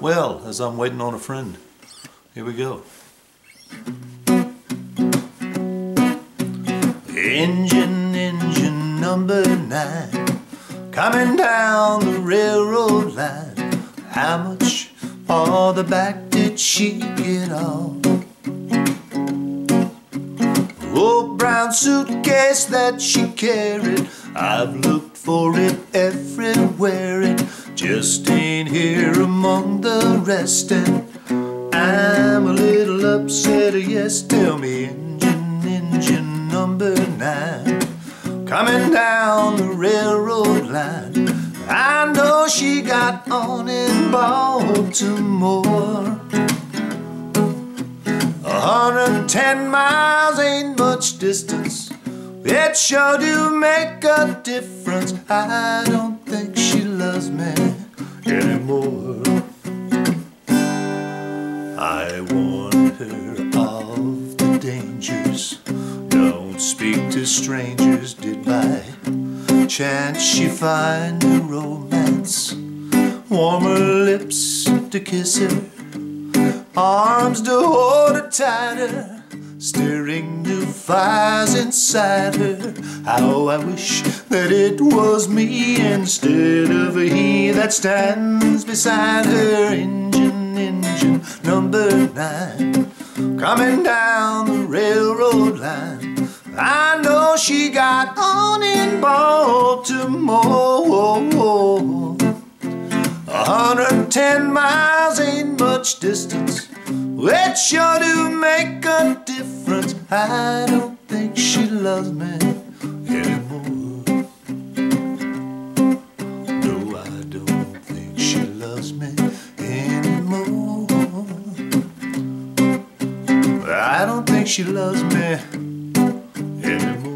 Well, as I'm waiting on a friend, here we go. Engine, engine number nine, coming down the railroad line. How much farther back did she get off? Old brown suitcase that she carried, I've looked for it everywhere. It just ain't here among the rest. And I'm a little upset. Yes, tell me, engine, engine number nine, coming down the railroad line. I know she got on in Baltimore. A hundred and ten miles ain't much distance. It sure do make a difference. I don't think she loves me I warned her of the dangers. Don't speak to strangers. Did by chance she find a romance? Warmer lips to kiss her, arms to hold her tighter. Stirring new fires inside her. How I wish that it was me instead of he that stands beside her. Engine coming down the railroad line. I know she got on in Baltimore. A hundred and ten miles ain't much distance. It sure do make a difference. I don't think she loves me I don't think she loves me anymore.